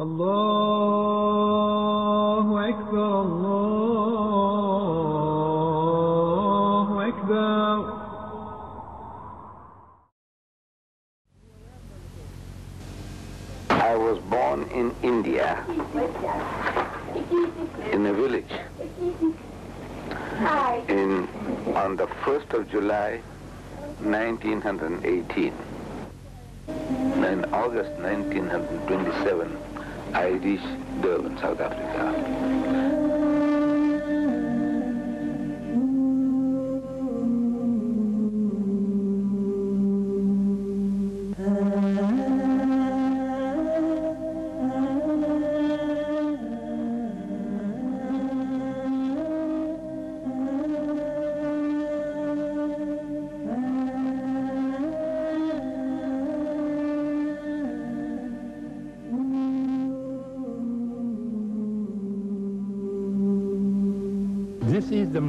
الله أكبر الله أكبر I was born in India, in a village, in, on the 1st of July, 1918. In August 1927, I Durban, South Africa.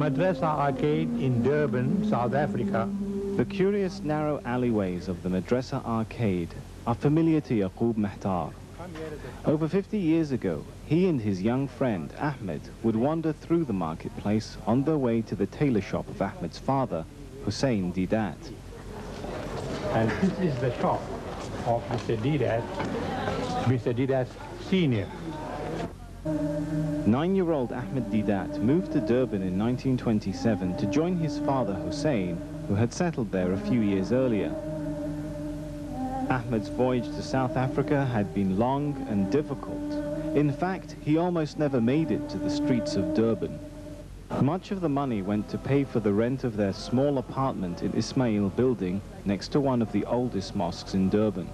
Madrasa Arcade in Durban, South Africa. The curious narrow alleyways of the Madrasa Arcade are familiar to Yaqub Mahtar. Over 50 years ago, he and his young friend Ahmed would wander through the marketplace on their way to the tailor shop of Ahmed's father, Hussein Deedat. And this is the shop of Mr. Deedat, Mr. Deedat Senior. Nine-year-old Ahmed Deedat moved to Durban in 1927 to join his father Hussein, who had settled there a few years earlier. Ahmed's voyage to South Africa had been long and difficult. In fact, he almost never made it to the streets of Durban. Much of the money went to pay for the rent of their small apartment in Ismail building next to one of the oldest mosques in Durban.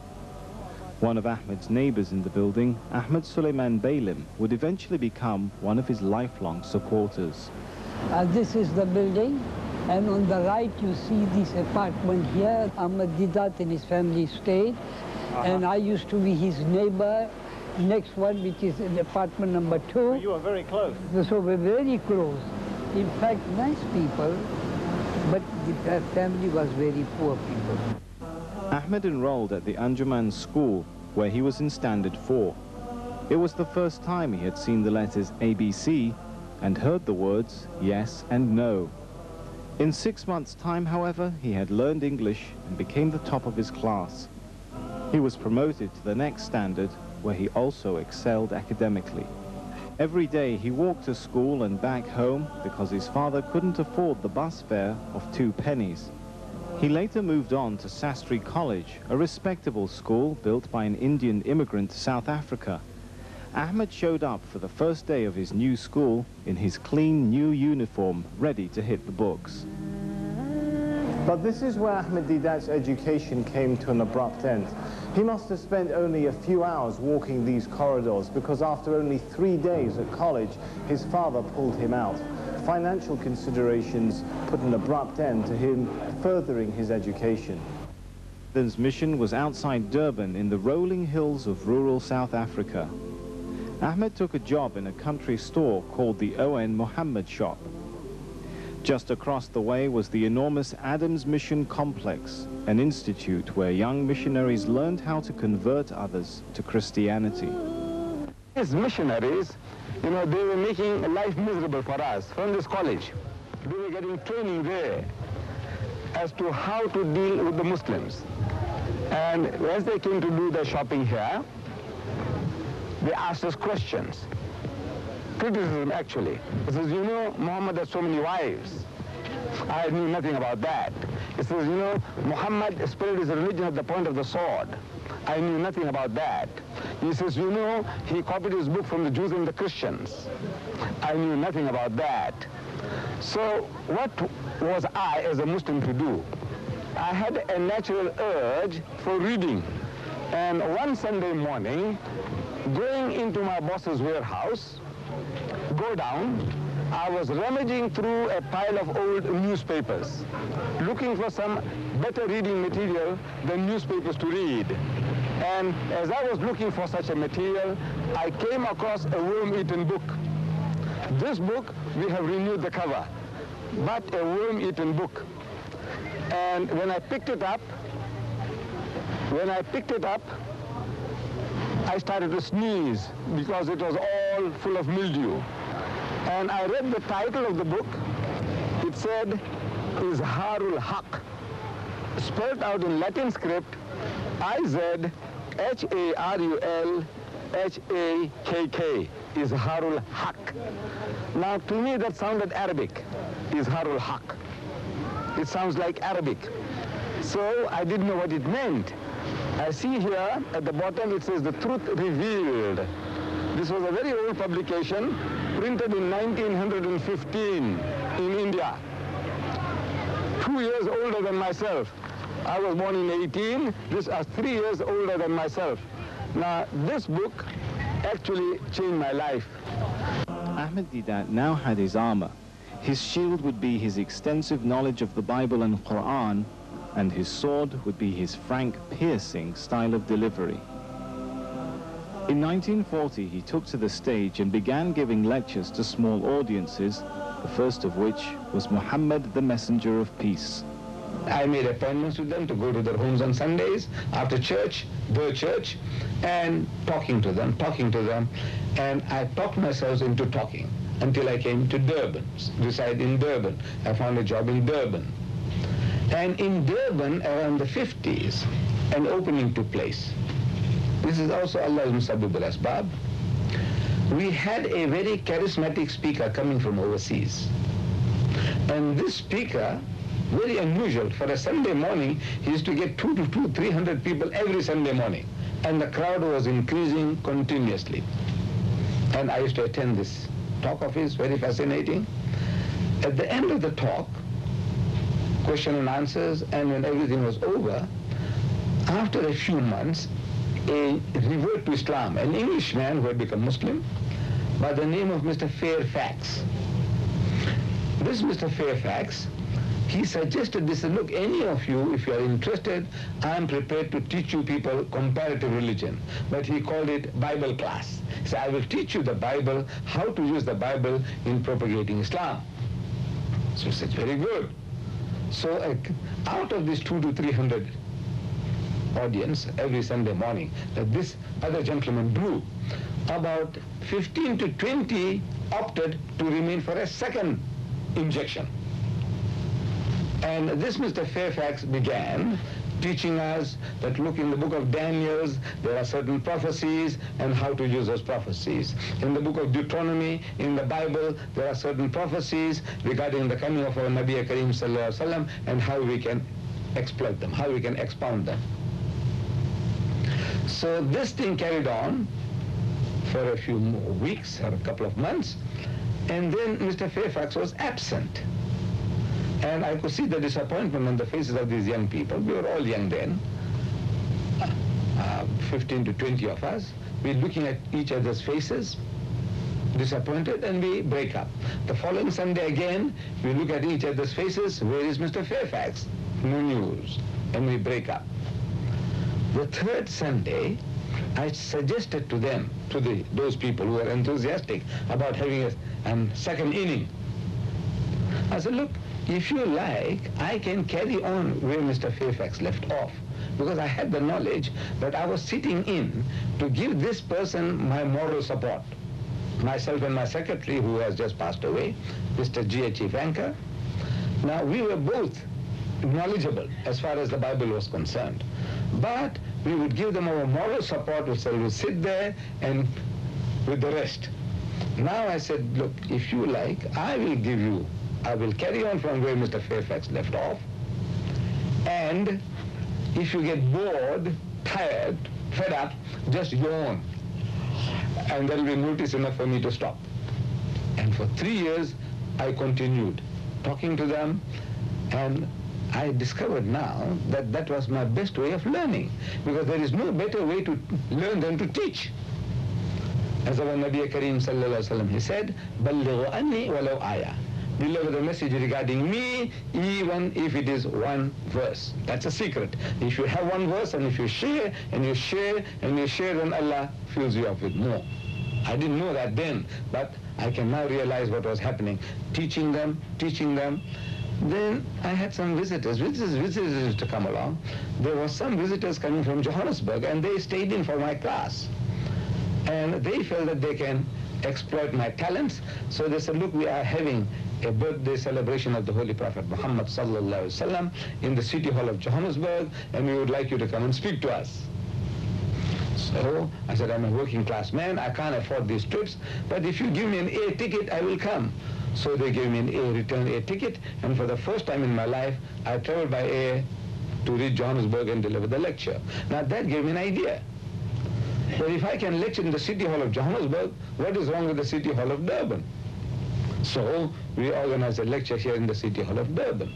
One of Ahmed's neighbors in the building, Ahmed Suleiman Bailim, would eventually become one of his lifelong supporters. Uh, this is the building, and on the right you see this apartment here. Ahmed Deedat and his family stayed, and I used to be his neighbor. Next one, which is in apartment number two. You are very close. So we're very close. In fact, nice people, but the family was very poor people. Ahmed enrolled at the Anjuman school, where he was in Standard 4. It was the first time he had seen the letters ABC and heard the words yes and no. In six months' time, however, he had learned English and became the top of his class. He was promoted to the next standard, where he also excelled academically. Every day he walked to school and back home because his father couldn't afford the bus fare of two pennies. He later moved on to Sastry College, a respectable school built by an Indian immigrant to South Africa. Ahmed showed up for the first day of his new school in his clean new uniform, ready to hit the books. But this is where Ahmed Deedat's education came to an abrupt end. He must have spent only a few hours walking these corridors because after only three days at college, his father pulled him out. Financial considerations put an abrupt end to him furthering his education. Ahmed's mission was outside Durban in the rolling hills of rural South Africa. Ahmed took a job in a country store called the O.N. Mohammed Shop. Just across the way was the enormous Adams Mission Complex, an institute where young missionaries learned how to convert others to Christianity. These missionaries, you know, they were making life miserable for us from this college. They were getting training there as to how to deal with the Muslims. And as they came to do their shopping here, they asked us questions. Criticism, actually. It says, you know, Muhammad has so many wives. I knew nothing about that. It says, you know, Muhammad spread his religion at the point of the sword. I knew nothing about that. He says, you know, he copied his book from the Jews and the Christians. I knew nothing about that. So what was I as a Muslim to do? I had a natural urge for reading. And one Sunday morning, going into my boss's warehouse, go down, I was rummaging through a pile of old newspapers, looking for some better reading material than newspapers to read. And as I was looking for such a material, I came across a worm-eaten book. This book, we have renewed the cover, but a worm-eaten book. And when I picked it up, when I picked it up, I started to sneeze because it was all full of mildew. And I read the title of the book. It said, Izharul Haq. Spelled out in Latin script, I-Z-H-A-R-U-L-H-A-K-K. Izharul Haq. Now to me that sounded Arabic. Izharul Haq. It sounds like Arabic. So I didn't know what it meant. I see here at the bottom it says the truth revealed. This was a very old publication printed in 1915 in India. Two years older than myself. I was born in 18, this is three years older than myself. Now this book actually changed my life. Ahmed Deedat now had his armor. His shield would be his extensive knowledge of the Bible and Quran, and his sword would be his frank, piercing style of delivery. In 1940, he took to the stage and began giving lectures to small audiences, the first of which was Muhammad, the Messenger of Peace. I made appointments with them to go to their homes on Sundays after church, the church, and talking to them, talking to them. And I talked myself into talking until I came to Durban, reside in Durban. I found a job in Durban. And in Durban, around the 50s, an opening took place. This is also Allah's Musabbib al-Asbab. We had a very charismatic speaker coming from overseas. And this speaker, very unusual, for a Sunday morning, he used to get two to two, three hundred people every Sunday morning. And the crowd was increasing continuously. And I used to attend this talk of his, very fascinating. At the end of the talk, question and answers, and when everything was over, after a few months, a revert to Islam, an Englishman who had become Muslim, by the name of Mr. Fairfax. This Mr. Fairfax, he suggested this, look, any of you, if you are interested, I am prepared to teach you people comparative religion. But he called it Bible class. He said, I will teach you the Bible, how to use the Bible in propagating Islam. So he said, very good. So uh, out of these two to three hundred audience every Sunday morning that this other gentleman drew, about 15 to 20 opted to remain for a second injection. And this Mr. Fairfax began teaching us that look in the book of Daniel's there are certain prophecies and how to use those prophecies. In the book of Deuteronomy, in the Bible, there are certain prophecies regarding the coming of our Nabi Kareem Sallallahu Alaihi Wasallam and how we can exploit them, how we can expound them. So this thing carried on for a few more weeks or a couple of months and then Mr. Fairfax was absent. And I could see the disappointment on the faces of these young people. We were all young then, uh, 15 to 20 of us. We're looking at each other's faces, disappointed, and we break up. The following Sunday again, we look at each other's faces. Where is Mr. Fairfax? No news. And we break up. The third Sunday, I suggested to them, to the, those people who were enthusiastic about having a, second inning, I said, look, if you like, I can carry on where Mr. Fairfax left off because I had the knowledge that I was sitting in to give this person my moral support. Myself and my secretary, who has just passed away, Mr. G.H. Vanker. Now, we were both knowledgeable as far as the Bible was concerned. But we would give them our moral support, we would sit there and with the rest. Now I said, look, if you like, I will give you I will carry on from where Mr. Fairfax left off. And if you get bored, tired, fed up, just yawn. And there will be notice enough for me to stop. And for three years, I continued talking to them and I discovered now that that was my best way of learning because there is no better way to learn than to teach. As our Nabi Kareem sallallahu alaihi wasallam he said, "Ballighu anni walau ayah." Deliver the message regarding me, even if it is one verse. That's a secret. If you have one verse and if you share and you share and you share, then Allah fills you up with more. I didn't know that then, but I can now realize what was happening. Teaching them, teaching them. Then I had some visitors. Visitors, visitors to come along. There were some visitors coming from Johannesburg, and they stayed in for my class. And they felt that they can exploit my talents. So they said, look, we are having a birthday celebration of the Holy Prophet Muhammad wasallam in the City Hall of Johannesburg, and we would like you to come and speak to us. So I said, I'm a working class man, I can't afford these trips, but if you give me an air ticket, I will come. So they gave me an air return air ticket, and for the first time in my life, I traveled by air to reach Johannesburg and deliver the lecture. Now that gave me an idea. But if I can lecture in the City Hall of Johannesburg, what is wrong with the City Hall of Durban? So we organized a lecture here in the City Hall of Durban.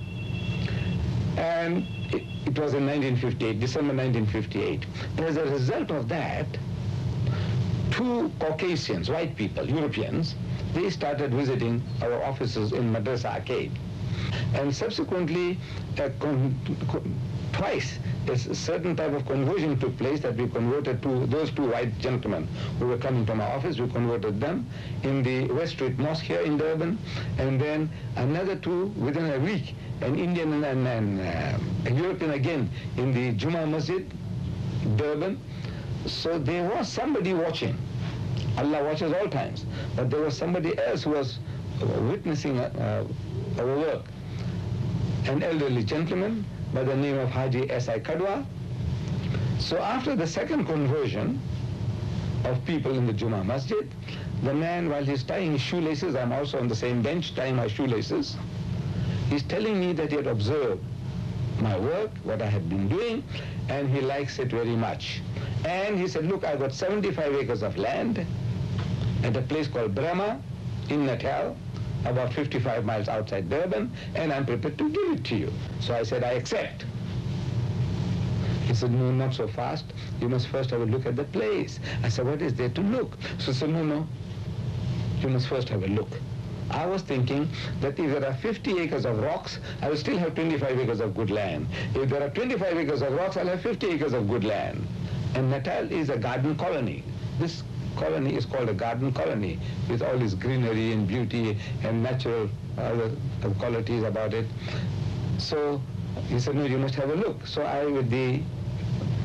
And it, it was in 1958, December 1958. As a result of that, two Caucasians, white people, Europeans, they started visiting our offices in Madrasa Arcade. And subsequently, uh, twice a certain type of conversion took place that we converted to those two white gentlemen who were coming to my office. We converted them in the West Street Mosque here in Durban, and then another two within a week, an Indian and, and uh, a European again in the Juma Masjid, Durban. So there was somebody watching. Allah watches all times. But there was somebody else who was witnessing uh, our work. An elderly gentleman by the name of Haji S.I. Kadwa. So after the second conversion of people in the Juma Masjid, the man, while he's tying his shoelaces, I'm also on the same bench tying my shoelaces, he's telling me that he had observed my work, what I had been doing, and he likes it very much. And he said, look, I've got 75 acres of land at a place called Braemar in Natal, about 55 miles outside Durban, and I'm prepared to give it to you. So I said, I accept. He said, no, not so fast. You must first have a look at the place. I said, what is there to look? So he said, no, no. You must first have a look. I was thinking that if there are 50 acres of rocks, I will still have 25 acres of good land. If there are 25 acres of rocks, I'll have 50 acres of good land. And Natal is a garden colony. This colony is called a garden colony with all its greenery and beauty and natural other qualities about it. So he said, no, you must have a look. So I, with the,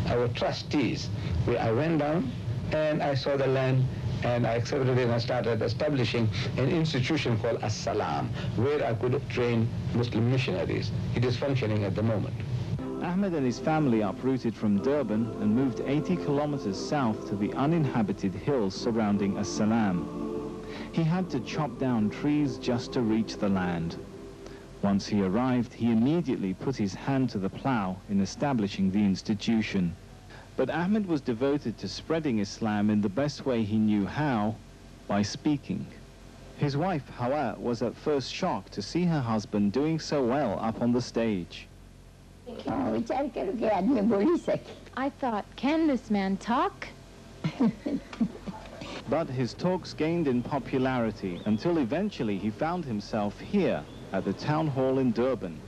our trustees, we, I went down and I saw the land and I accepted it and I started establishing an institution called As-Salam, where I could train Muslim missionaries. It is functioning at the moment. Ahmed and his family uprooted from Durban and moved 80 kilometers south to the uninhabited hills surrounding As-Salam. He had to chop down trees just to reach the land. Once he arrived, he immediately put his hand to the plow in establishing the institution. But Ahmed was devoted to spreading Islam in the best way he knew how, by speaking. His wife, Hawa, was at first shocked to see her husband doing so well up on the stage. I thought, can this man talk? But his talks gained in popularity until eventually he found himself here at the town hall in Durban.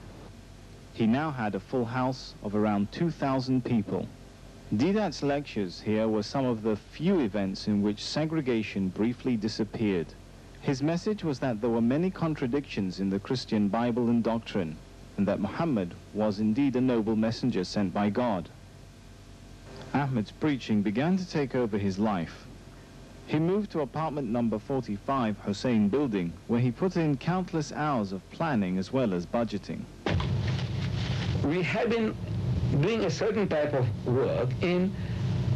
He now had a full house of around 2,000 people. Deedat's lectures here were some of the few events in which segregation briefly disappeared. His message was that there were many contradictions in the Christian Bible and doctrine, and that Muhammad was indeed a noble messenger sent by God. Ahmed's preaching began to take over his life. He moved to apartment number 45 Hussein building, where he put in countless hours of planning as well as budgeting. We had been doing a certain type of work in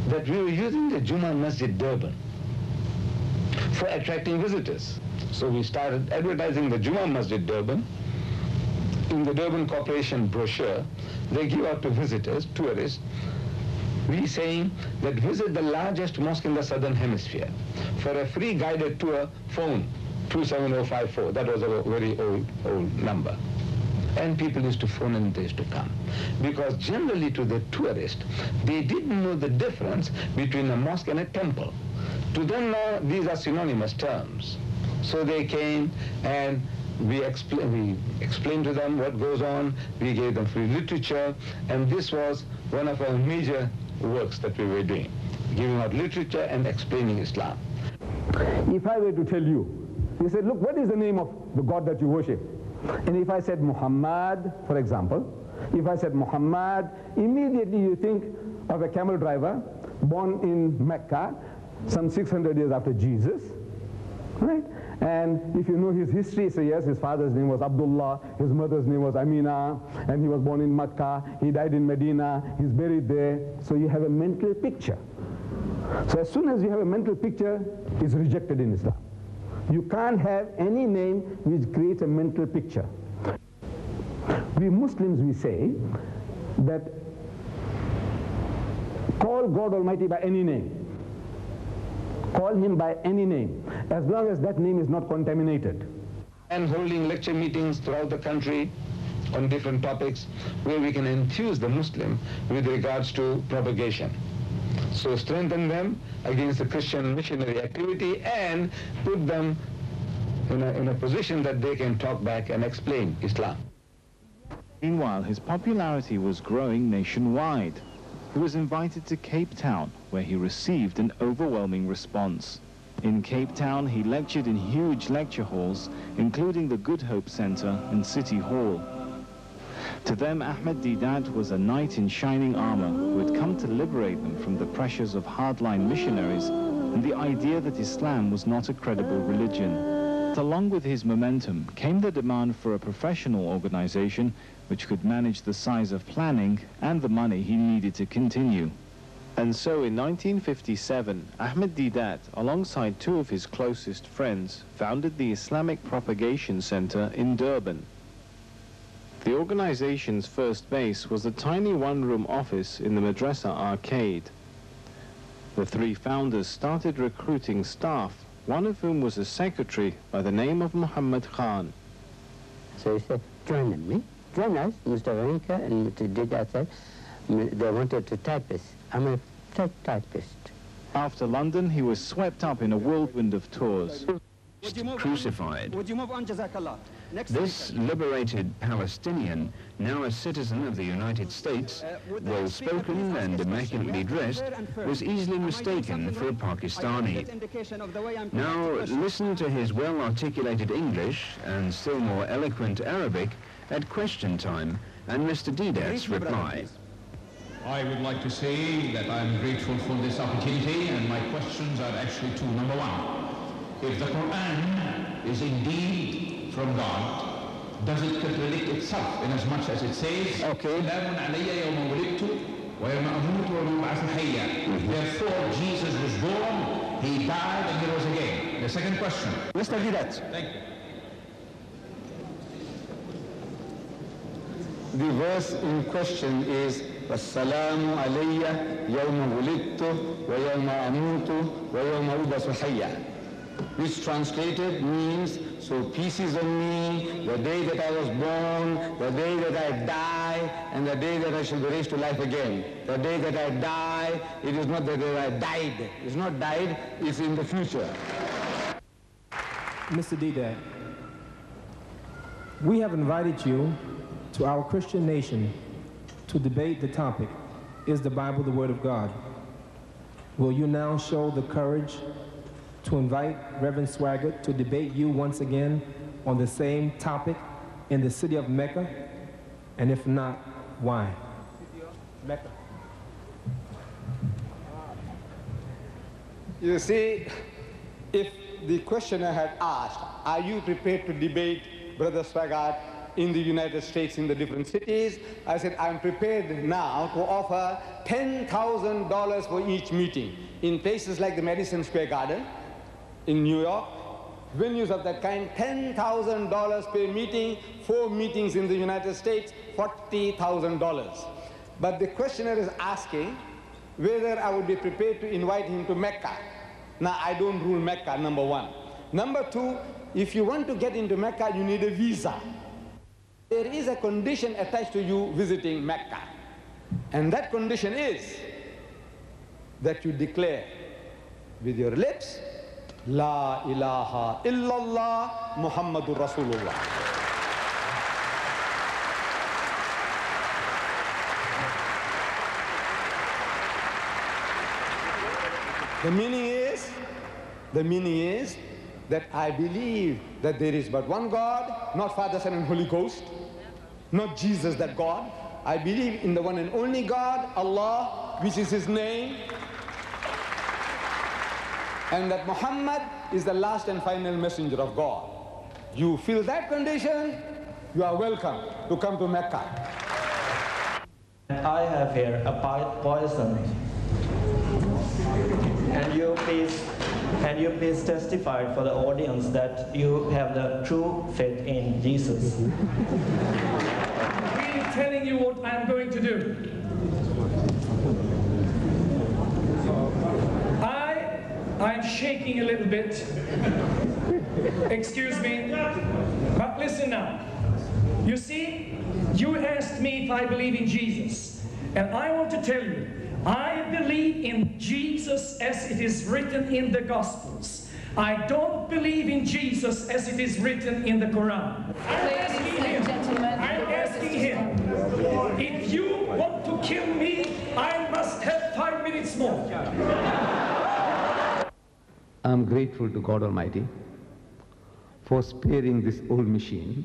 that we were using the Juma Masjid Durban for attracting visitors. So we started advertising the Juma Masjid Durban in the Durban Corporation brochure, they give out to visitors, tourists, we saying that visit the largest mosque in the southern hemisphere. For a free guided tour, phone 27054. That was a very old, old number. And people used to phone and they used to come. Because generally to the tourist, they didn't know the difference between a mosque and a temple. To them now, these are synonymous terms. So they came and we, expl we explained to them what goes on, we gave them free literature, and this was one of our major works that we were doing, giving out literature and explaining Islam. If I were to tell you, you said, look, what is the name of the God that you worship? And if I said Muhammad, for example, if I said Muhammad, immediately you think of a camel driver born in Mecca some 600 years after Jesus, right? And if you know his history, so yes, his father's name was Abdullah, his mother's name was Amina, and he was born in Makkah, he died in Medina, he's buried there. So you have a mental picture. So as soon as you have a mental picture, it's rejected in Islam. You can't have any name which creates a mental picture. We Muslims, we say that call God Almighty by any name. Call him by any name, as long as that name is not contaminated. And holding lecture meetings throughout the country on different topics where we can enthuse the Muslim with regards to propagation. So strengthen them against the Christian missionary activity and put them in a, in a position that they can talk back and explain Islam. Meanwhile, his popularity was growing nationwide. He was invited to Cape Town, where he received an overwhelming response. In Cape Town, he lectured in huge lecture halls, including the Good Hope Center and City Hall. To them, Ahmed Deedat was a knight in shining armor who had come to liberate them from the pressures of hardline missionaries and the idea that Islam was not a credible religion. Along with his momentum came the demand for a professional organization which could manage the size of planning and the money he needed to continue. And so in 1957, Ahmed Deedat, alongside two of his closest friends, founded the Islamic Propagation Center in Durban. The organization's first base was a tiny one-room office in the Madrasa arcade. The three founders started recruiting staff, one of whom was a secretary by the name of Muhammad Khan. So he said, join me. Join us, Mr. Vanker and Mr. Dida said, they wanted to typist. I'm a type typist. After London, he was swept up in a whirlwind of tours. Crucified. This liberated Palestinian, now a citizen of the United States, well-spoken and immaculately dressed, was easily mistaken for a Pakistani. Now listen to his well-articulated English and still more eloquent Arabic at question time and Mr. Deedat's reply. I would like to say that I'm grateful for this opportunity and my questions are actually two. Number one, if the Quran is indeed from God, does it contradict itself in as much as it says, okay. Mm-hmm. Therefore, Jesus was born, he died, and he rose again. The second question. Mr. Vidat. Thank you. The verse in question is والسلام علي يوم ولدت ويوم أموت ويوم أبعث حيا which translated means so peace is on me the day that I was born, the day that I die, and the day that I shall be raised to life again. The day that I die, it is not the day that I died. It's not died, it's in the future. Mr. Deedat, we have invited you to our Christian nation to debate the topic, is the Bible the Word of God? Will you now show the courage to invite Reverend Swaggart to debate you once again on the same topic in the city of Mecca? And if not, why? Mecca. You see, if the questioner had asked, are you prepared to debate Brother Swaggart in the United States in the different cities? I said, I'm prepared now to offer $10,000 for each meeting in places like the Madison Square Garden, in New York, venues of that kind, $10,000 per meeting, four meetings in the United States, $40,000. But the questioner is asking whether I would be prepared to invite him to Mecca. Now, I don't rule Mecca, number one. Number two, if you want to get into Mecca, you need a visa. There is a condition attached to you visiting Mecca. And that condition is that you declare with your lips La ilaha illallah Muhammadur Rasulullah. The meaning is, the meaning is that I believe that there is but one God, not Father, Son, and Holy Ghost, not Jesus, that God. I believe in the one and only God, Allah, which is His name, and that Muhammad is the last and final messenger of God. You feel that condition, you are welcome to come to Mecca. I have here a poison. And you please, and you please testify for the audience that you have the true faith in Jesus. really telling you what I'm going to do. I, I'm shaking a little bit. Excuse me. But listen now. You see, you asked me if I believe in Jesus. And I want to tell you, I believe in Jesus as it is written in the Gospels. I don't believe in Jesus as it is written in the Quran. I'm asking him, I'm asking him, if you want to kill me, I must have five minutes more. I'm grateful to God Almighty for sparing this old machine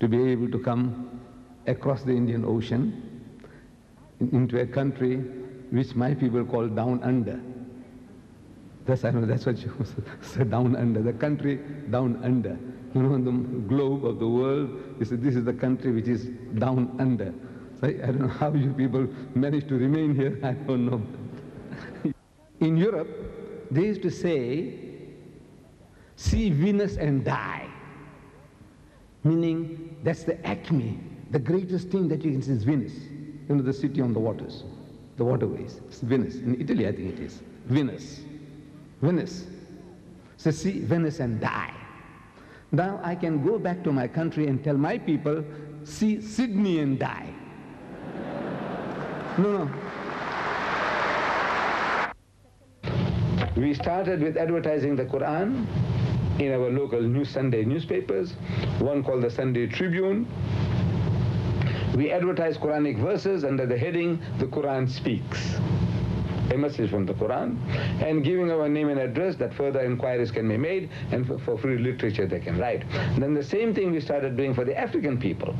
to be able to come across the Indian Ocean into a country which my people call down under. That's, I know, that's what you said, down under, the country down under. You know, on the globe of the world, you say this is the country which is down under. So I, I don't know how you people manage to remain here, I don't know. In Europe, they used to say, see Venus and die. Meaning, that's the acme, the greatest thing that you can see is Venus. You know, the city on the waters, the waterways. It's Venice. In Italy, I think it is. Venice. Venice. So see Venice and die. Now I can go back to my country and tell my people, see Sydney and die. No, no. We started with advertising the Quran in our local New Sunday newspapers, one called the Sunday Tribune. We advertise Quranic verses under the heading, The Quran Speaks. A message from the Quran, and giving our name and address that further inquiries can be made, and for, for free literature they can write. then the same thing we started doing for the African people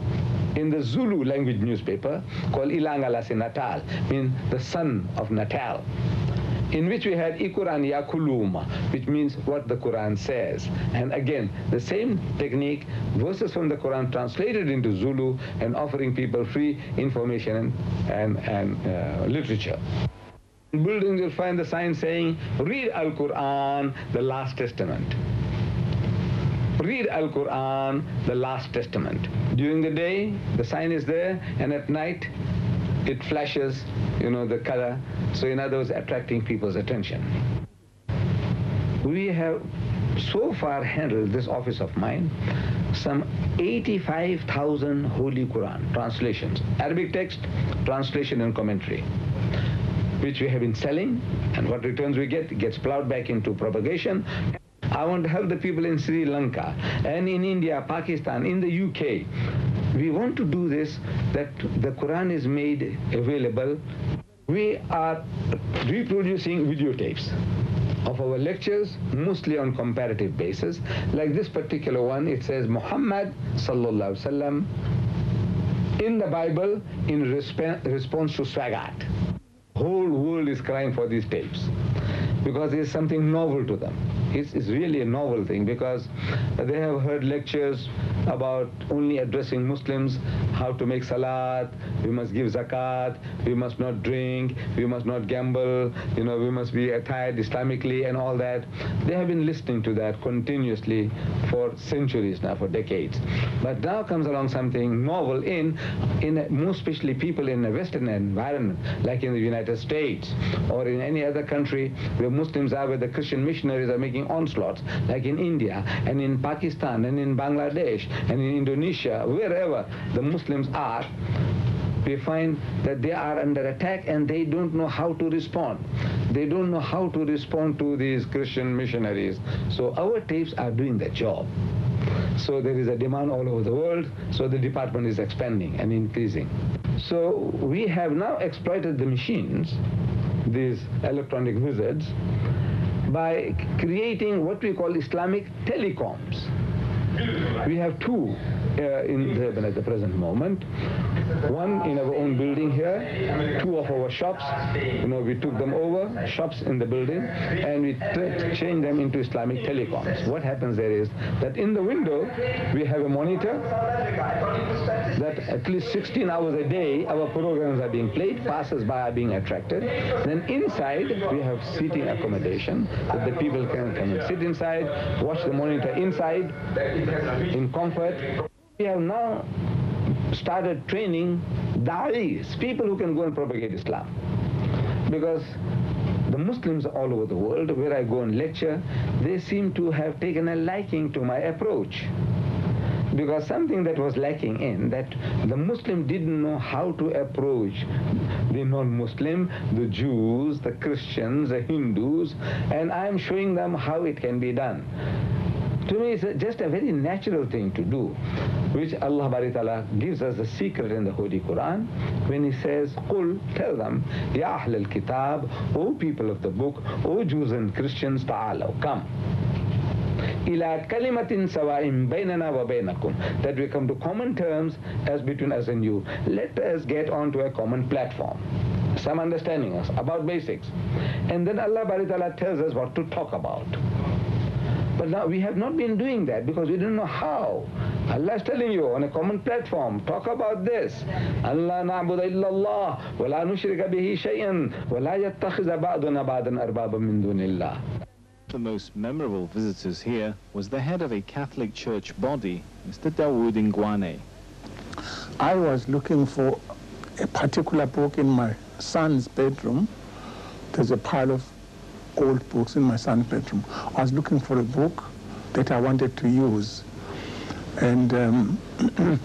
in the Zulu language newspaper called Ilanga Lasi Natal, means the son of Natal in which we had Ikuran Yakuluma, which means what the Quran says. And again, the same technique, verses from the Quran translated into Zulu and offering people free information and, and, and uh, literature. In buildings, you'll find the sign saying, read Al-Quran, the Last Testament. Read Al-Quran, the Last Testament. During the day, the sign is there, and at night, it flashes, you know, the color. So in other words, attracting people's attention. We have so far handled this office of mine some 85,000 Holy Quran translations, Arabic text, translation and commentary, which we have been selling, and what returns we get gets plowed back into propagation. I want to help the people in Sri Lanka and in India, Pakistan, in the UK. We want to do this that the Quran is made available. We are reproducing videotapes of our lectures, mostly on comparative basis. Like this particular one, it says Muhammad sallallahu alaihi wasallam in the Bible in resp response to Swaggart. Whole world is crying for these tapes because it's something novel to them. It's, it's really a novel thing because they have heard lectures about only addressing Muslims, how to make salat, we must give zakat, we must not drink, we must not gamble, you know, we must be attired Islamically and all that. They have been listening to that continuously for centuries now, for decades. But now comes along something novel in, in a, more especially people in a Western environment, like in the United States or in any other country where Muslims are, where the Christian missionaries are making onslaughts, like in India and in Pakistan and in Bangladesh and in Indonesia, wherever the Muslims are, we find that they are under attack and they don't know how to respond. They don't know how to respond to these Christian missionaries. So our tapes are doing the job. So there is a demand all over the world, so the department is expanding and increasing. So we have now exploited the machines, these electronic wizards, by creating what we call Islamic telecoms. We have two uh, in Durban at the present moment. One in our own building here, two of our shops, you know, we took them over, shops in the building, and we changed them into Islamic telecoms. What happens there is that in the window, we have a monitor that at least 16 hours a day, our programs are being played, passers-by are being attracted. Then inside, we have seating accommodation that the people can come and sit inside, watch the monitor inside in comfort. We have now started training da'is, people who can go and propagate Islam. Because the Muslims all over the world, where I go and lecture, they seem to have taken a liking to my approach. Because something that was lacking in that the Muslim didn't know how to approach the non-Muslim, the Jews, the Christians, the Hindus, and I'm showing them how it can be done. To me, it's just a very natural thing to do, which Allah Ta'ala gives us a secret in the Holy Quran when He says, Qul, tell them, Ya Ahl al-Kitab, O people of the book, O Jews and Christians, ta'alaw, come. kalimatin sawa'in bainana wa bainakum that we come to common terms as between us and you. Let us get onto a common platform. Some understanding us about basics. And then allah Ta'ala tells us what to talk about but now we have not been doing that because we don't know how. Allah is telling you on a common platform, talk about this. Allah na'budu illallah wa la nushrika bihi shay'an wa la yattakhidha ba'duna ba'dan arbaba min dunillah. The most memorable visitors here was the head of a Catholic church body, Mr. Dawood Ngwane. I was looking for a particular book in my son's bedroom. There's a pile of old books in my son's bedroom. I was looking for a book that I wanted to use. And um,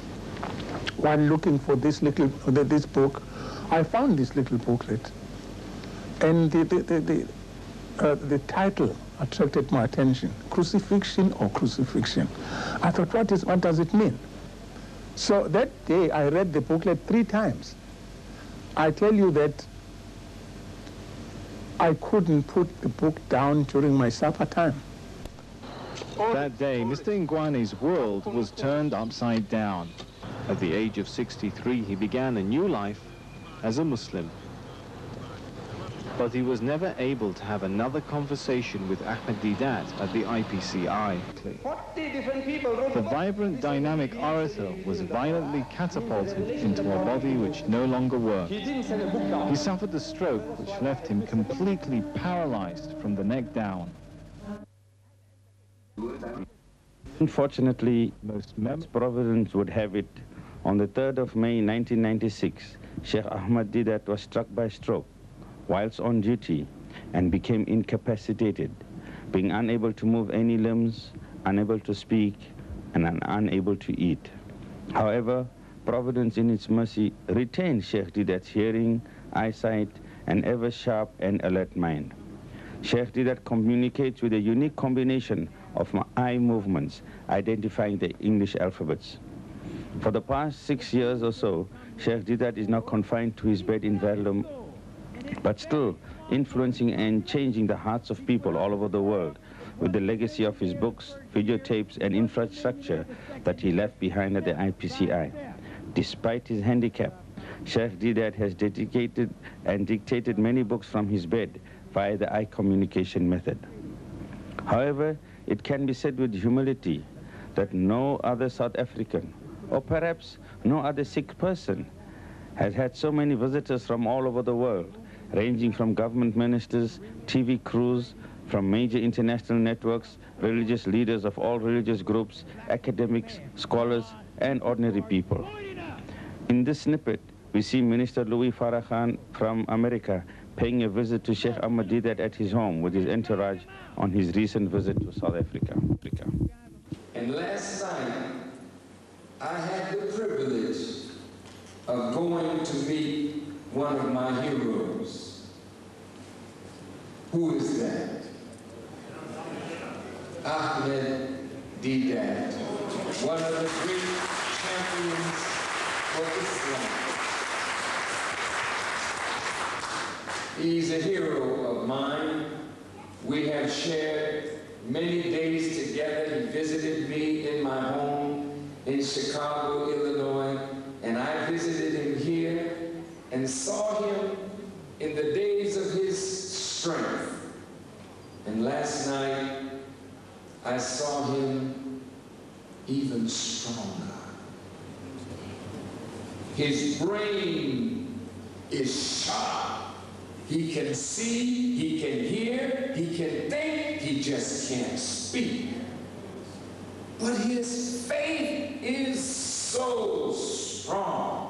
while looking for this little, this book, I found this little booklet. And the, the, the, the, uh, the title attracted my attention, Crucifixion or Cruci-fiction. I thought, what, is, what does it mean? So that day I read the booklet three times. I tell you that I couldn't put the book down during my supper time. That day, Mr. Ngwane's world was turned upside down. At the age of 63, he began a new life as a Muslim but he was never able to have another conversation with Ahmed Deedat at the IPCI. The vibrant, dynamic orator was violently catapulted into a body which no longer worked. He suffered a stroke which left him completely paralyzed from the neck down. Unfortunately, most Providence would have it, on the 3rd of May 1996, Sheikh Ahmad Deedat was struck by stroke whilst on duty and became incapacitated, being unable to move any limbs, unable to speak, and unable to eat. However, Providence in its mercy retained Sheikh Deedat's hearing, eyesight, and ever sharp and alert mind. Sheikh Deedat communicates with a unique combination of eye movements, identifying the English alphabets. For the past six years or so, Sheikh Deedat is now confined to his bed in Verulam but still influencing and changing the hearts of people all over the world with the legacy of his books, videotapes, and infrastructure that he left behind at the IPCI. Despite his handicap, Sheikh Deedat has dedicated and dictated many books from his bed via the eye communication method. However, it can be said with humility that no other South African, or perhaps no other sick person, has had so many visitors from all over the world ranging from government ministers, TV crews, from major international networks, religious leaders of all religious groups, academics, scholars, and ordinary people. In this snippet, we see Minister Louis Farrakhan from America paying a visit to Sheikh Ahmad Deedat at his home with his entourage on his recent visit to South Africa. Africa. And last night, I had the privilege of going to meet one of my heroes. Who is that? Ahmed Deedat, one of the great champions of Islam. He's a hero of mine. We have shared many days together. He visited me in my home in Chicago, Illinois, and saw him in the days of his strength. And last night, I saw him even stronger. His brain is sharp. He can see, he can hear, he can think, he just can't speak. But his faith is so strong.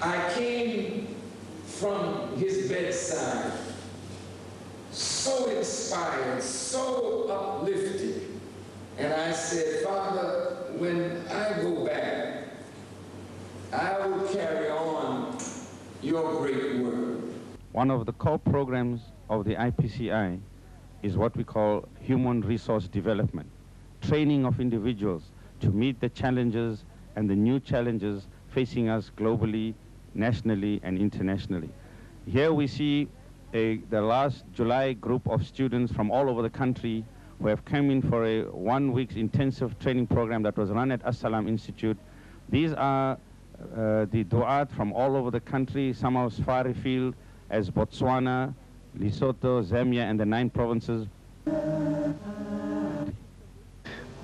I came from his bedside so inspired, so uplifted. And I said, Father, when I go back, I will carry on your great work. One of the core programs of the IPCI is what we call human resource development, training of individuals to meet the challenges and the new challenges facing us globally, nationally, and internationally. Here we see a, the last July group of students from all over the country who have come in for a one week's intensive training program that was run at As-Salam Institute. These are uh, the du'at from all over the country, some as far afield as Botswana, Lesotho, Zambia, and the nine provinces.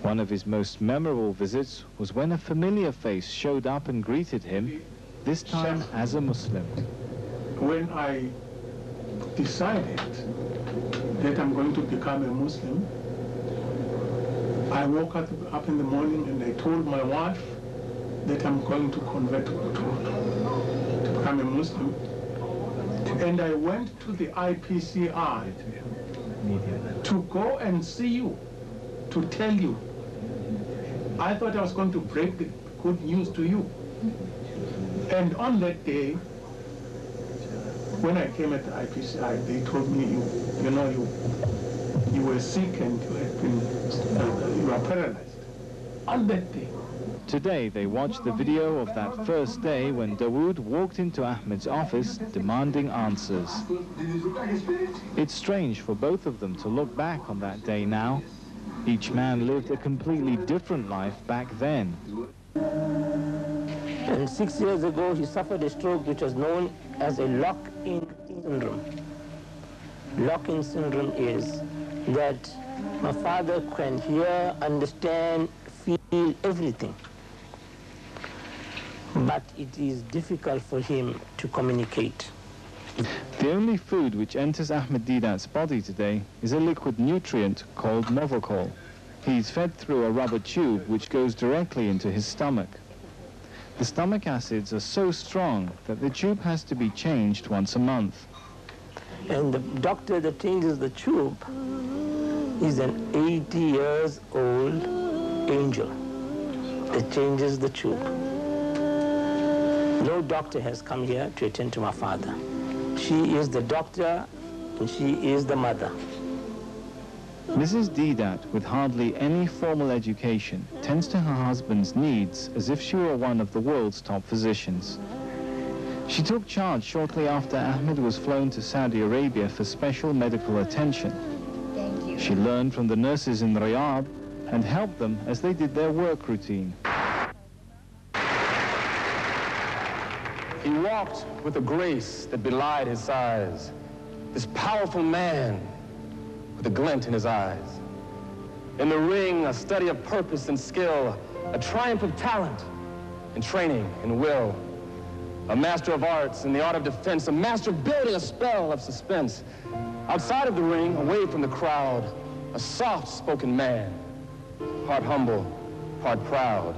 One of his most memorable visits was when a familiar face showed up and greeted him, this time as a Muslim. When I decided that I'm going to become a Muslim, I woke up, up in the morning and I told my wife that I'm going to convert to, to, to become a Muslim. And I went to the IPCI to go and see you, to tell you. I thought I was going to break the good news to you. And on that day, when I came at the IPCI, they told me, you, you know, you, you were sick and you had been, uh, you were paralyzed. On that day. Today, they watched the video of that first day when Dawood walked into Ahmed's office demanding answers. It's strange for both of them to look back on that day now. Each man lived a completely different life back then. And six years ago, he suffered a stroke which was known as a lock-in syndrome. Lock-in syndrome is that my father can hear, understand, feel everything. But it is difficult for him to communicate. The only food which enters Ahmed Deedat's body today is a liquid nutrient called Novacol. He's fed through a rubber tube which goes directly into his stomach. The stomach acids are so strong that the tube has to be changed once a month. And the doctor that changes the tube is an 80 years old angel that changes the tube. No doctor has come here to attend to my father. She is the doctor and she is the mother. Mrs. Deedat, with hardly any formal education, tends to her husband's needs as if she were one of the world's top physicians. She took charge shortly after Ahmed was flown to Saudi Arabia for special medical attention. She learned from the nurses in Riyadh and helped them as they did their work routine. He walked with a grace that belied his size. This powerful man with a glint in his eyes. In the ring, a study of purpose and skill, a triumph of talent and training and will. A master of arts in the art of defense, a master of building a spell of suspense. Outside of the ring, away from the crowd, a soft-spoken man, part humble, part proud.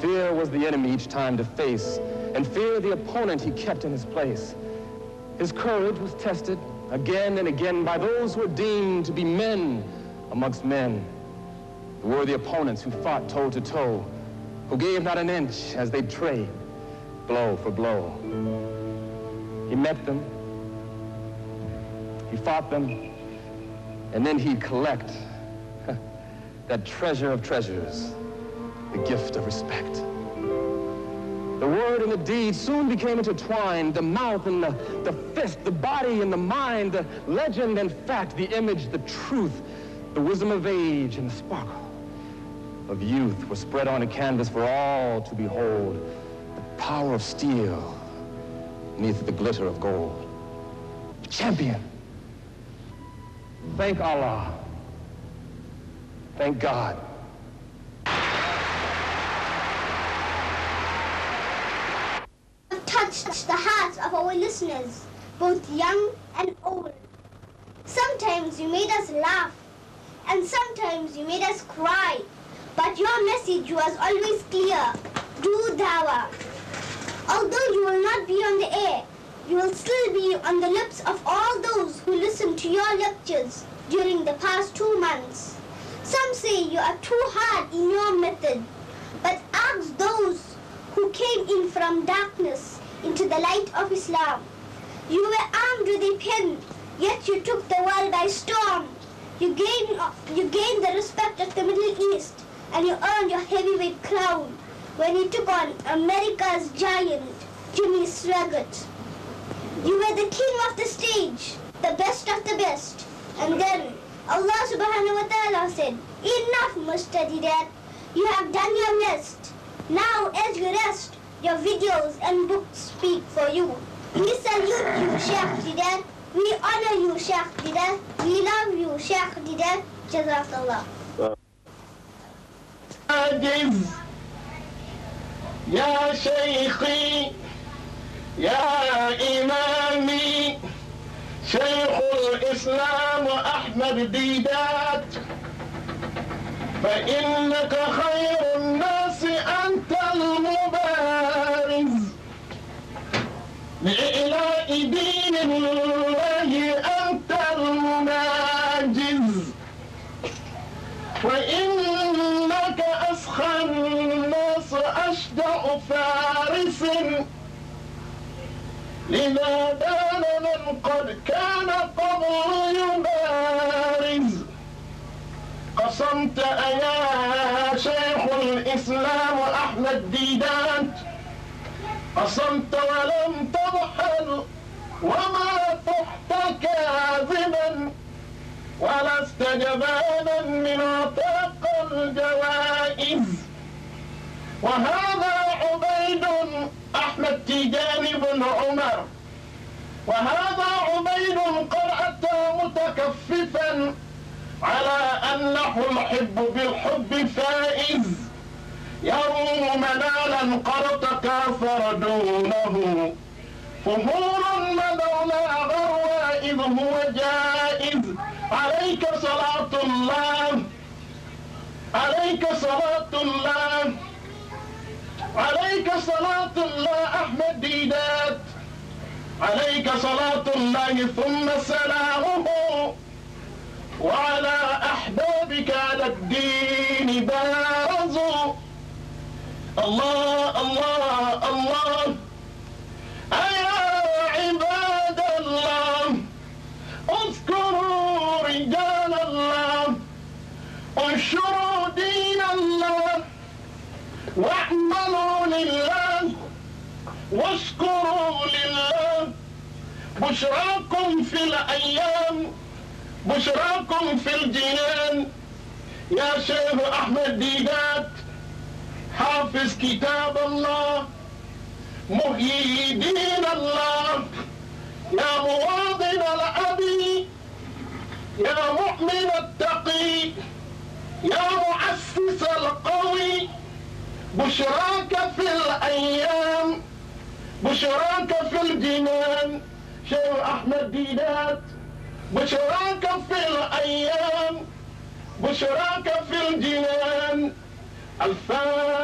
Fear was the enemy each time to face, and fear the opponent he kept in his place. His courage was tested again and again by those who were deemed to be men amongst men. The worthy opponents who fought toe to toe, who gave not an inch as they trade, blow for blow. He met them, he fought them, and then he'd collect that treasure of treasures, the gift of respect. The word and the deed soon became intertwined, the mouth and the, the fist, the body and the mind, the legend and fact, the image, the truth, the wisdom of age and the sparkle of youth were spread on a canvas for all to behold. The power of steel neath the glitter of gold. Champion! Thank Allah. Thank God. Touched the hearts of our listeners, both young and old. Sometimes you made us laugh, and sometimes you made us cry, but your message was always clear. Do dawah. Although you will not be on the air, you will still be on the lips of all those who listened to your lectures during the past two months. Some say you are too hard in your method, but ask those who came in from darkness into the light of Islam. You were armed with a pen, yet you took the world by storm. You gained, you gained the respect of the Middle East, and you earned your heavyweight crown when you took on America's giant, Jimmy Swaggart. You were the king of the stage, the best of the best. And then Allah subhanahu wa ta'ala said, Enough, Mustadi Dad. You have done your best. Now, as you rest, your videos and books speak for you. We salute you, Sheikh Didat. We honor you, Sheikh Didat. We love you, Sheikh Didat. Jazakallah. يا شيخي يا إمامي شيخ الإسلام أحمد ديدات فإنك خير الناس أنت لإعلاء دين الله أنت المناجز وإنك أسخى الناس أشجع فارس. لما دان من قد كان قبل يبارز. قسمت يا شيخ الإسلام أحمد ديدات. قسمت ولم تضحل وما طحت كاذبا ولست جبانا من عتاق الجوائز. وهذا عبيد أحمد تيجاني بن عمر. وهذا عبيد قد أتى متكففا على أنه الحب بالحب فائز يروم منالا قد تكاثر دونه. فهول مدونا غروى إذ هو جائز. عليك صلاة الله. عليك صلاة الله. عليك صلاة الله أحمد ديدات عليك صلاة الله ثم سلامه. وعلى أحبابك على الدين بارزوا الله الله الله. عباد الله اذكروا رجال الله انشروا دين الله واعملوا لله واشكروا لله. بشراكم في الأيام بشراكم في الجنان. يا شيخ أحمد ديدات حافظ كتاب الله محيي دين الله. يا مواطن الأبي يا مؤمن التقي يا مؤسس القوي. بشراك في الأيام بشراك في الجنان. شيخ أحمد ديدات بشراك في الأيام بشراك في الجنان. الفاتحة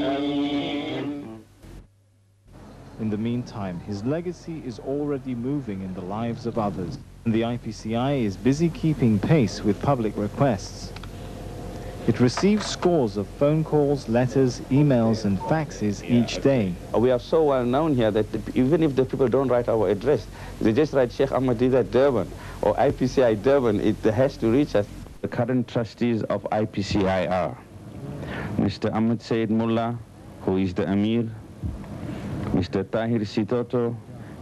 In the meantime, his legacy is already moving in the lives of others. And the IPCI is busy keeping pace with public requests. It receives scores of phone calls, letters, emails and faxes each day. Uh, we are so well known here that even if the people don't write our address, they just write Sheikh Ahmad Deedat Durban or IPCI Durban, it has to reach us. The current trustees of IPCI are Mr. Ahmed Said Mullah, who is the Amir, Mr. Tahir Sitoto,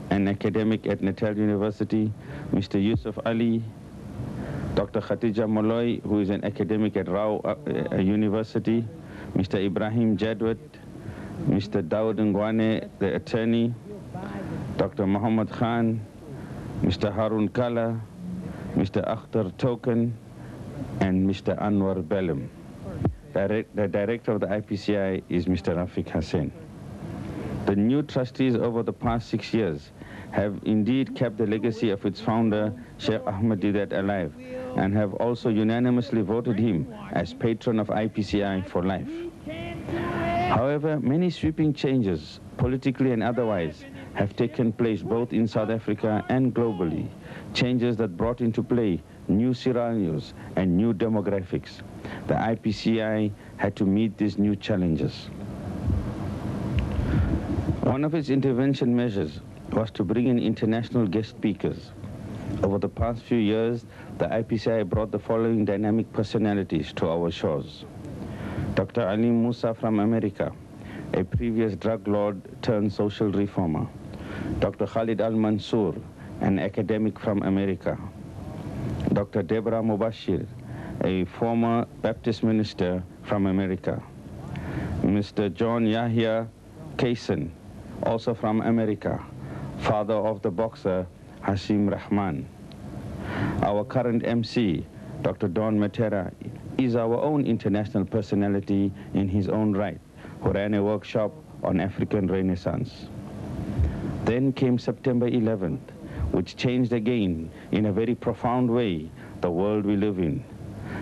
an academic at Natal University, Mr. Yusuf Ali, Dr. Khatija Molloy, who is an academic at Rao uh, uh, University, Mr. Ibrahim Jadwat, Mr. Dawood Ngwane, the attorney, Dr. Muhammad Khan, Mr. Harun Kala, Mr. Akhtar Token, and Mr. Anwar Belem. Direct, the director of the IPCI is Mr. Rafiq Hassan. The new trustees over the past six years have indeed kept the legacy of its founder, Sheikh Ahmed Deedat, alive and have also unanimously voted him as patron of IPCI for life. However, many sweeping changes, politically and otherwise, have taken place both in South Africa and globally, changes that brought into play new scenarios and new demographics. The IPCI had to meet these new challenges. One of its intervention measures was to bring in international guest speakers. Over the past few years, the IPCI brought the following dynamic personalities to our shores. Dr. Ali Musa from America, a previous drug lord turned social reformer. Dr. Khalid Al-Mansour, an academic from America. Dr. Deborah Mubashir, a former Baptist minister from America. Mr. John Yahya Kaysen, also from America, father of the boxer Hashim Rahman. Our current MC, Dr. Don Mattera, is our own international personality in his own right, who ran a workshop on African Renaissance. Then came September 11th, which changed again, in a very profound way, the world we live in.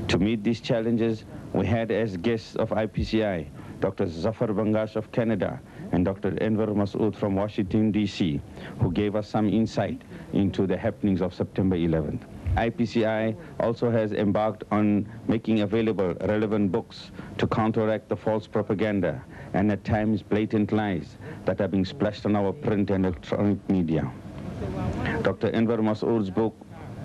To meet these challenges, we had as guests of IPCI, Dr. Zafar Bangash of Canada, and Dr. Enver Masud from Washington, D.C., who gave us some insight into the happenings of September 11th. IPCI also has embarked on making available relevant books to counteract the false propaganda and at times blatant lies that are being splashed on our print and electronic media. Dr. Enver Masud's book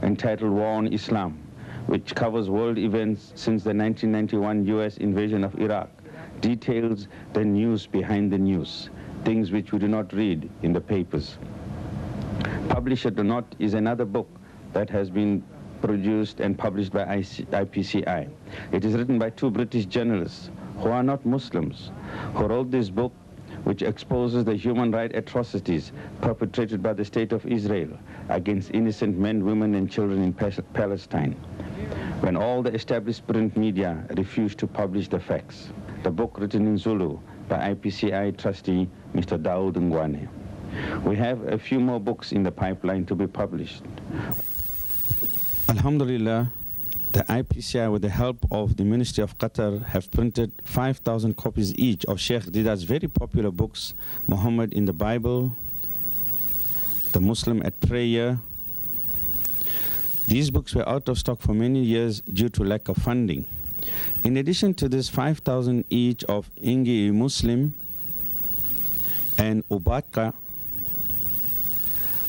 entitled War on Islam, which covers world events since the 1991 U.S. invasion of Iraq, details the news behind the news, things which we do not read in the papers. Publish It or Not is another book that has been produced and published by IPCI. It is written by two British journalists who are not Muslims, who wrote this book which exposes the human rights atrocities perpetrated by the state of Israel against innocent men, women, and children in Palestine, when all the established print media refused to publish the facts. The book written in Zulu by IPCI trustee Mr. Daoud Ngwane. We have a few more books in the pipeline to be published. Alhamdulillah, the IPCI, with the help of the Ministry of Qatar, have printed 5,000 copies each of Sheikh Deedat's very popular books, Muhammad in the Bible, The Muslim at Prayer. These books were out of stock for many years due to lack of funding. In addition to this 5,000 each of Ingi Muslim and Ubatka,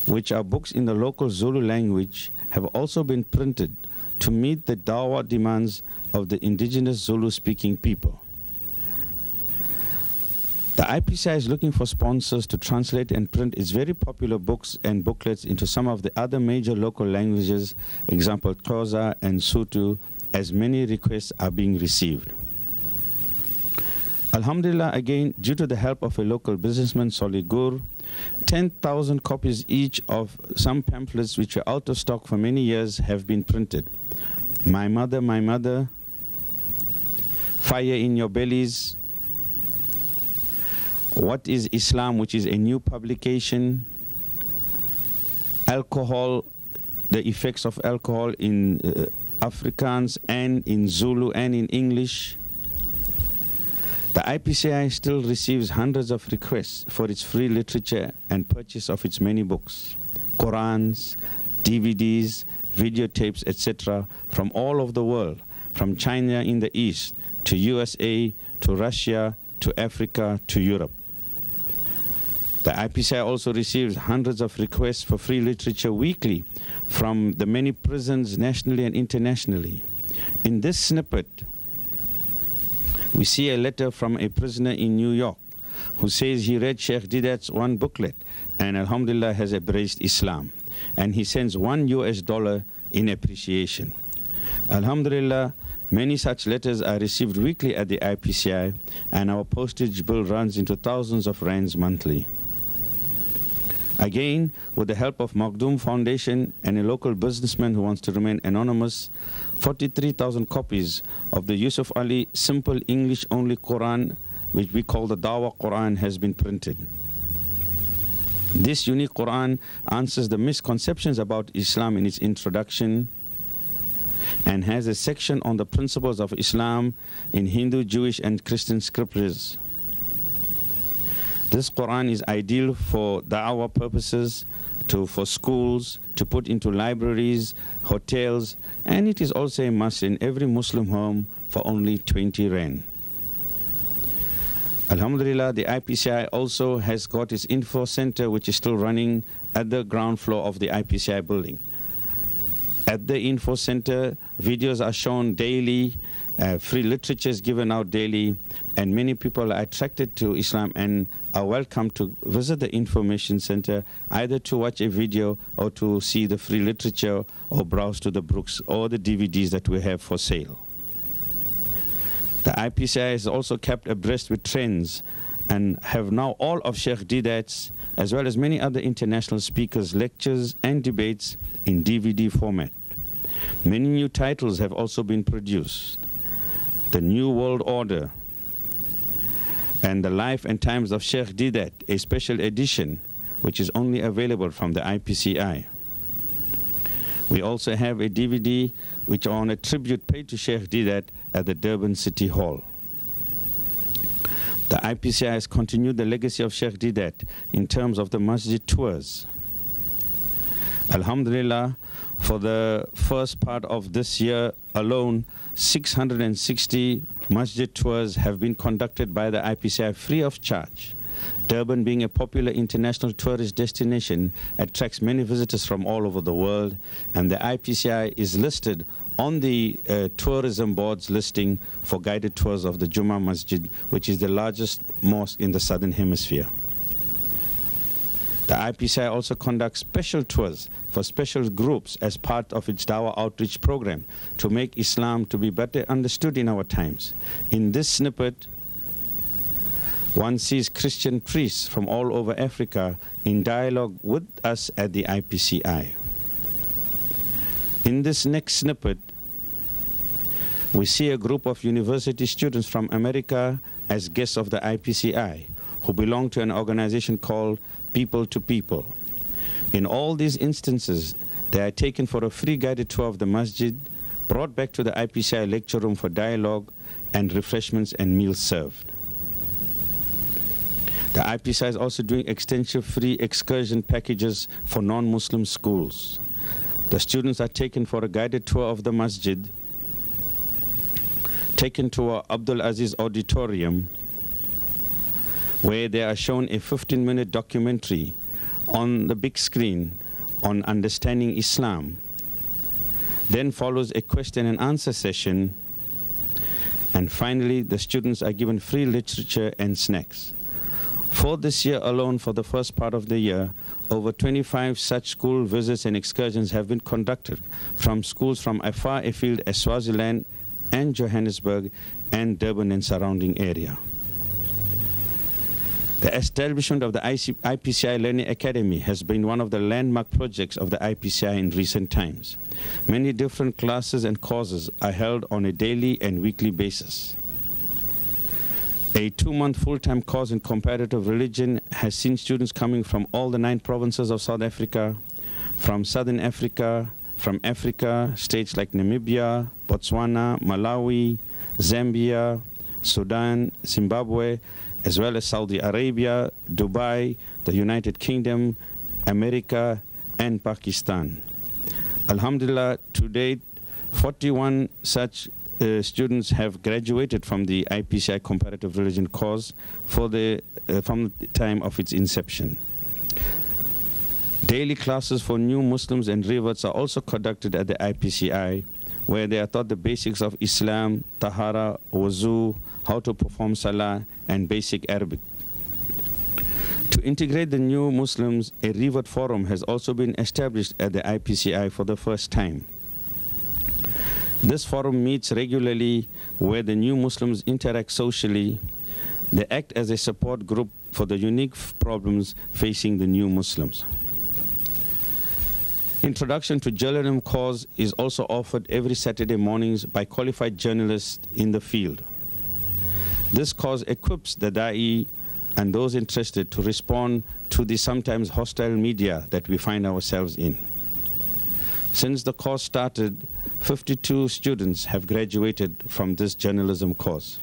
which are books in the local Zulu language, have also been printed to meet the Dawa demands of the indigenous Zulu-speaking people. The IPCI is looking for sponsors to translate and print its very popular books and booklets into some of the other major local languages, example Xhosa and Sotho, as many requests are being received. Alhamdulillah, again, due to the help of a local businessman, Soligur, 10,000 copies each of some pamphlets which were out of stock for many years have been printed. My Mother, My Mother, Fire in Your Bellies, What is Islam, which is a new publication, Alcohol, the effects of alcohol in uh, Afrikaans and in Zulu and in English, the IPCI still receives hundreds of requests for its free literature and purchase of its many books, Qurans, DVDs, videotapes, etc., from all over the world, from China in the east to USA to Russia to Africa to Europe. The IPCI also receives hundreds of requests for free literature weekly from the many prisons nationally and internationally. In this snippet, we see a letter from a prisoner in New York who says he read Sheikh Deedat's one booklet and Alhamdulillah has embraced Islam. And he sends one US dollar in appreciation. Alhamdulillah, many such letters are received weekly at the IPCI and our postage bill runs into thousands of rands monthly. Again, with the help of Makhdoom Foundation and a local businessman who wants to remain anonymous, 43,000 copies of the Yusuf Ali simple English only Quran, which we call the Dawa Quran, has been printed. This unique Quran answers the misconceptions about Islam in its introduction and has a section on the principles of Islam in Hindu, Jewish, and Christian scriptures. This Quran is ideal for da'wah purposes, to, for schools, to put into libraries, hotels, and it is also a must in every Muslim home for only 20 rand. Alhamdulillah, the IPCI also has got its info center, which is still running at the ground floor of the IPCI building. At the info center, videos are shown daily, uh, free literature is given out daily, and many people are attracted to Islam and are welcome to visit the information center either to watch a video or to see the free literature or browse to the books or the DVDs that we have for sale. The IPCI has also kept abreast with trends and have now all of Sheikh Deedat's as well as many other international speakers' lectures and debates in DVD format. Many new titles have also been produced. The New World Order, and The Life and Times of Sheikh Deedat, a special edition, which is only available from the IPCI. We also have a DVD which on a tribute paid to Sheikh Deedat at the Durban City Hall. The IPCI has continued the legacy of Sheikh Deedat in terms of the masjid tours. Alhamdulillah, for the first part of this year alone, 660 masjid tours have been conducted by the IPCI free of charge. Durban, being a popular international tourist destination, attracts many visitors from all over the world, and the IPCI is listed on the uh, tourism board's listing for guided tours of the Juma Masjid, which is the largest mosque in the southern hemisphere. The IPCI also conducts special tours for special groups as part of its Dawah outreach program to make Islam to be better understood in our times. In this snippet, one sees Christian priests from all over Africa in dialogue with us at the IPCI. In this next snippet, we see a group of university students from America as guests of the IPCI who belong to an organization called People to People. In all these instances, they are taken for a free guided tour of the masjid, brought back to the IPCI lecture room for dialogue, and refreshments and meals served. The IPCI is also doing extensive free excursion packages for non-Muslim schools. The students are taken for a guided tour of the masjid, taken to our Abdul Aziz Auditorium, where they are shown a 15 minute documentary on the big screen on understanding Islam. Then follows a question and answer session. And finally, the students are given free literature and snacks. For this year alone, for the first part of the year, over 25 such school visits and excursions have been conducted from schools from afar afield as Swaziland and Johannesburg and Durban and surrounding area. The establishment of the IPCI Learning Academy has been one of the landmark projects of the IPCI in recent times. Many different classes and courses are held on a daily and weekly basis. A two-month full-time course in comparative religion has seen students coming from all the nine provinces of South Africa, from Southern Africa, from Africa, states like Namibia, Botswana, Malawi, Zambia, Sudan, Zimbabwe, as well as Saudi Arabia, Dubai, the United Kingdom, America, and Pakistan. Alhamdulillah, to date, 41 such uh, students have graduated from the IPCI comparative religion course for the, uh, from the time of its inception. Daily classes for new Muslims and reverts are also conducted at the IPCI, where they are taught the basics of Islam, Tahara, Wuzu, how to perform Salah, and basic Arabic. To integrate the new Muslims, a revert forum has also been established at the IPCI for the first time. This forum meets regularly where the new Muslims interact socially. They act as a support group for the unique problems facing the new Muslims. Introduction to Journalism course is also offered every Saturday mornings by qualified journalists in the field. This course equips the Da'i and those interested to respond to the sometimes hostile media that we find ourselves in. Since the course started, 52 students have graduated from this journalism course.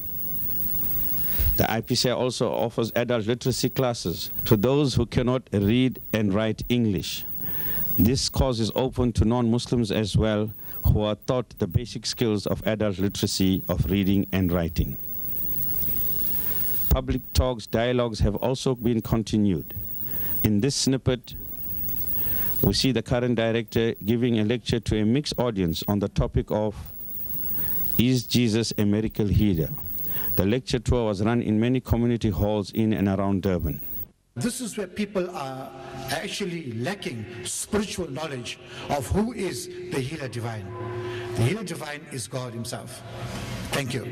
The IPCI also offers adult literacy classes to those who cannot read and write English. This course is open to non-Muslims as well who are taught the basic skills of adult literacy of reading and writing. Public talks, dialogues have also been continued. In this snippet, we see the current director giving a lecture to a mixed audience on the topic of Is Jesus a Miracle Healer? The lecture tour was run in many community halls in and around Durban. This is where people are actually lacking spiritual knowledge of who is the healer divine. The healer divine is God himself. Thank you.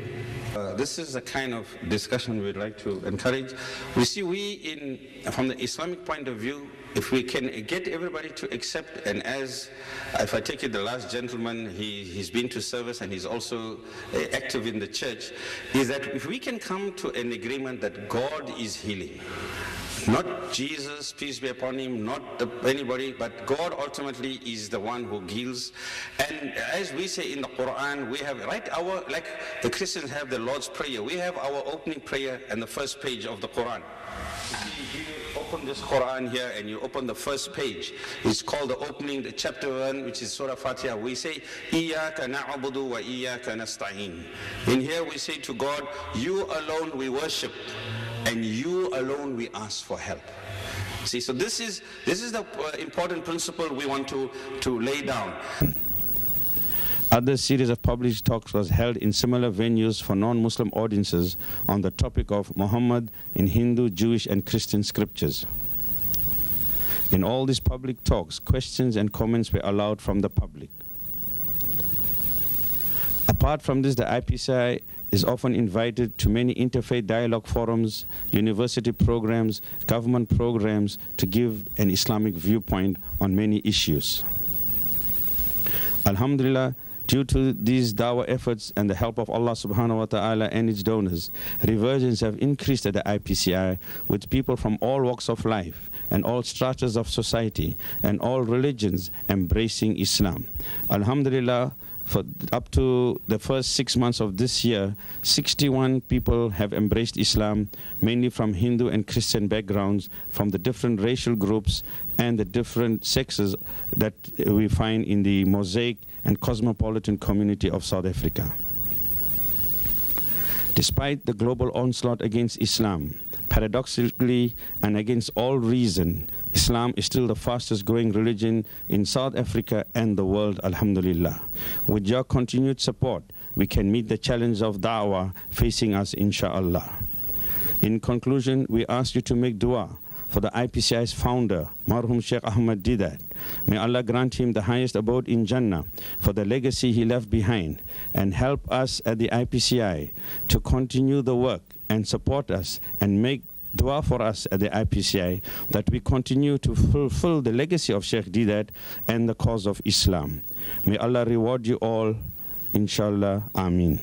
Uh, this is the kind of discussion we'd like to encourage. We see we in, from the Islamic point of view, if we can get everybody to accept, and as if I take it, the last gentleman, he, he's been to service and he's also uh, active in the church, is that if we can come to an agreement that God is healing, not Jesus, peace be upon him, not the, anybody, but God ultimately is the one who heals. And as we say in the Quran, we have, right, our, like the Christians have the Lord's Prayer, we have our opening prayer and the first page of the Quran. You open this Quran here and you open the first page. It's called the opening, the chapter 1, which is Surah Fatiha. We say, wa. In here we say to God, you alone we worship and you alone we ask for help. See, so this is, this is the uh, important principle we want to, to lay down. Other series of published talks was held in similar venues for non-Muslim audiences on the topic of Muhammad in Hindu, Jewish and Christian scriptures. In all these public talks, questions and comments were allowed from the public. Apart from this, the IPCI is often invited to many interfaith dialogue forums, university programs, government programs to give an Islamic viewpoint on many issues. Alhamdulillah, Due to these dawah efforts and the help of Allah subhanahu wa ta'ala and its donors, reversions have increased at the IPCI with people from all walks of life and all stratas of society and all religions embracing Islam. Alhamdulillah, for up to the first six months of this year, 61 people have embraced Islam, mainly from Hindu and Christian backgrounds, from the different racial groups and the different sexes that we find in the mosaic and cosmopolitan community of South Africa. Despite the global onslaught against Islam, paradoxically and against all reason, Islam is still the fastest growing religion in South Africa and the world, alhamdulillah. With your continued support, we can meet the challenge of da'wah facing us, inshallah. In conclusion, we ask you to make dua for the IPCI's founder, Marhum Sheikh Ahmad Deedat. May Allah grant him the highest abode in Jannah for the legacy he left behind and help us at the IPCI to continue the work and support us and make dua for us at the IPCI that we continue to fulfill the legacy of Sheikh Deedat and the cause of Islam. May Allah reward you all. Inshallah. Ameen.